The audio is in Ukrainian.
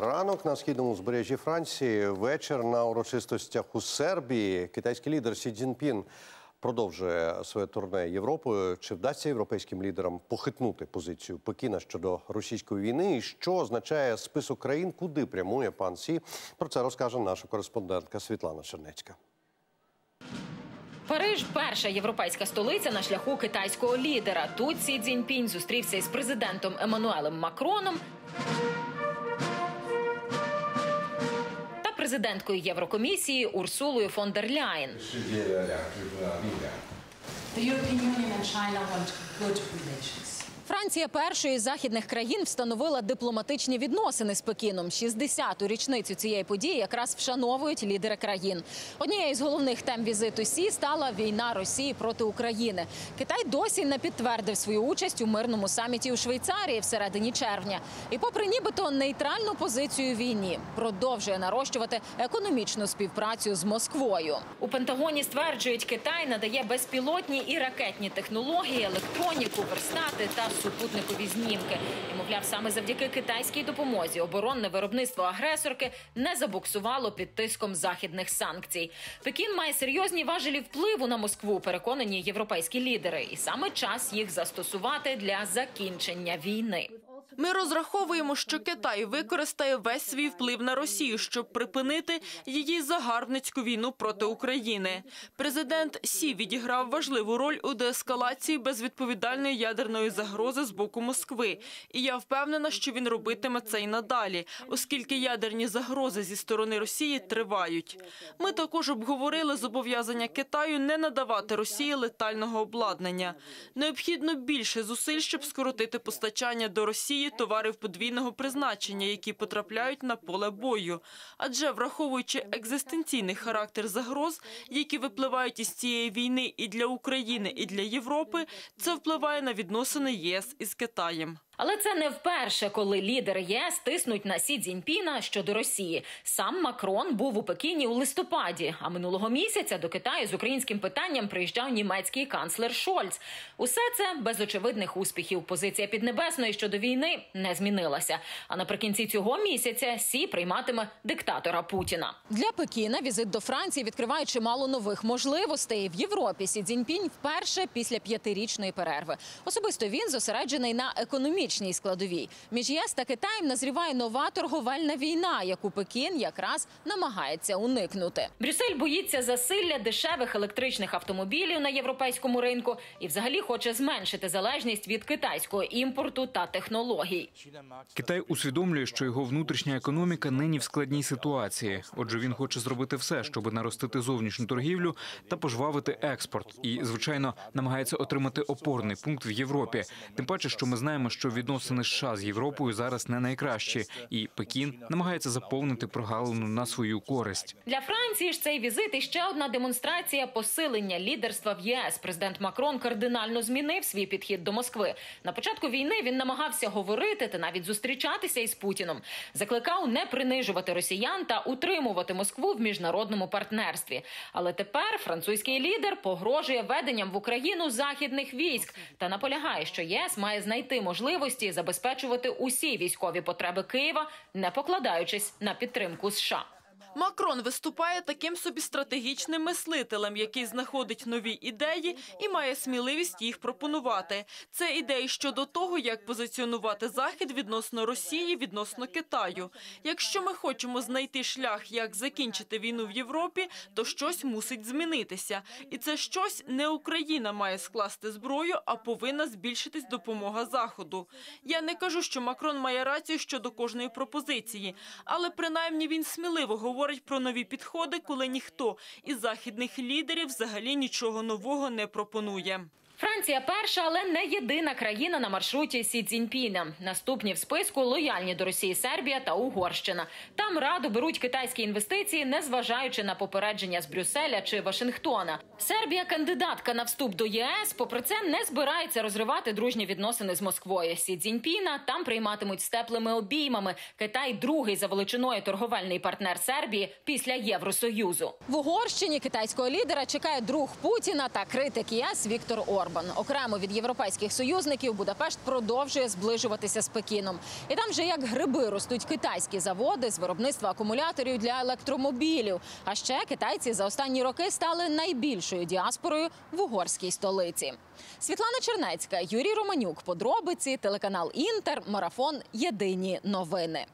Ранок на східному узбережжі Франції, вечір на урочистостях у Сербії. Китайський лідер Сі Цзіньпін продовжує своє турне Європою. Чи вдасться європейським лідерам похитнути позицію Пекіна щодо російської війни? І що означає список країн, куди прямує пан Сі? Про це розкаже наша кореспондентка Світлана Чернецька. Париж перша європейська столиця на шляху китайського лідера. Тут Сі Цзіньпін зустрівся із президентом Еммануелем Макроном президенткою Єврокомісії Урсулою фон дер Ляєн. The European Union and China want good relations. Франція першої з західних країн встановила дипломатичні відносини з Пекіном. 60-ту річницю цієї події якраз вшановують лідери країн. Однією з головних тем візиту Сі стала війна Росії проти України. Китай досі не підтвердив свою участь у мирному саміті у Швейцарії всередині червня. І, попри нібито нейтральну позицію війні, продовжує нарощувати економічну співпрацю з Москвою. У Пентагоні стверджують, Китай надає безпілотні і ракетні технології, електроніку, верстати та супутникові знімки. І, мовляв, саме завдяки китайській допомозі оборонне виробництво агресорки не забуксувало під тиском західних санкцій. Пекін має серйозні важелі впливу на Москву, переконані європейські лідери, і саме час їх застосувати для закінчення війни. Ми розраховуємо, що Китай використає весь свій вплив на Росію, щоб припинити її загарбницьку війну проти України. Президент Сі відіграв важливу роль у деескалації безвідповідальної ядерної загрози з боку Москви. І я впевнена, що він робитиме це й надалі, оскільки ядерні загрози зі сторони Росії тривають. Ми також обговорили зобов'язання Китаю не надавати Росії летального обладнання. Необхідно більше зусиль, щоб скоротити постачання до Росії товарів подвійного призначення, які потрапляють на поле бою. Адже враховуючи екзистенційний характер загроз, які випливають із цієї війни і для України, і для Європи, це впливає на відносини ЄС із Китаєм. Але це не вперше, коли лідери ЄС тиснуть на Сі Цзіньпіна щодо Росії. Сам Макрон був у Пекіні у листопаді. А минулого місяця до Китаю з українським питанням приїжджав німецький канцлер Шольц. Усе це без очевидних успіхів. Позиція Піднебесної щодо війни не змінилася. А наприкінці цього місяця Сі прийматиме диктатора Путіна. Для Пекіна візит до Франції відкриває чимало нових можливостей в Європі. Сі Цзіньпінь вперше після п'ятирічної перерви. Особисто він зосереджений на економічній складовій. Між ЄС та Китаєм назріває нова торговельна війна, яку Пекін якраз намагається уникнути. Брюссель боїться засилля дешевих електричних автомобілів на європейському ринку і, взагалі, хоче зменшити залежність від китайського імпорту та технологій. Китай усвідомлює, що його внутрішня економіка нині в складній ситуації. Отже, він хоче зробити все, щоб наростити зовнішню торгівлю та пожвавити експорт. І, звичайно, намагається отримати опорний пункт в Європі. Тим паче, що ми знаємо, що відносини США з Європою зараз не найкращі, і Пекін намагається заповнити прогалину на свою користь. Для Франції ж цей візит і ще одна демонстрація посилення лідерства в ЄС. Президент Макрон кардинально змінив свій підхід до Москви. На початку війни він намагався говорити та навіть зустрічатися із Путіном. Закликав не принижувати росіян та утримувати Москву в міжнародному партнерстві. Але тепер французький лідер погрожує веденням в Україну західних військ та наполягає, що ЄС має знайти можливості забезпечувати усі військові потреби Києва, не покладаючись на підтримку США. Макрон виступає таким собі стратегічним мислителем, який знаходить нові ідеї і має сміливість їх пропонувати. Це ідеї щодо того, як позиціонувати захід відносно Росії, відносно Китаю. Якщо ми хочемо знайти шлях, як закінчити війну в Європі, то щось мусить змінитися, і це щось не Україна має скласти зброю, а повинна збільшитись допомога заходу. Я не кажу, що Макрон має рацію щодо кожної пропозиції, але принаймні він сміливо говорить про нові підходи, коли ніхто із західних лідерів взагалі нічого нового не пропонує. Франція перша, але не єдина країна на маршруті Сі Цзіньпіна. Наступні в списку лояльні до Росії Сербія та Угорщина. Там радо беруть китайські інвестиції, незважаючи на попередження з Брюсселя чи Вашингтона. Сербія, кандидатка на вступ до ЄС, попри це не збирається розривати дружні відносини з Москвою. Сі Цзіньпіна там прийматимуть з теплими обіймами. Китай другий за величиною торговельний партнер Сербії після Євросоюзу. В Угорщині китайського лідера чекає друг Путіна та критик ЄС Віктор Орбан. Орбан. Окремо від європейських союзників Будапешт продовжує зближуватися з Пекіном. І там вже як гриби ростуть китайські заводи з виробництва акумуляторів для електромобілів. А ще китайці за останні роки стали найбільшою діаспорою в угорській столиці. Світлана Чернецька, Юрій Романюк. Подробиці, телеканал Інтер, марафон. Єдині новини.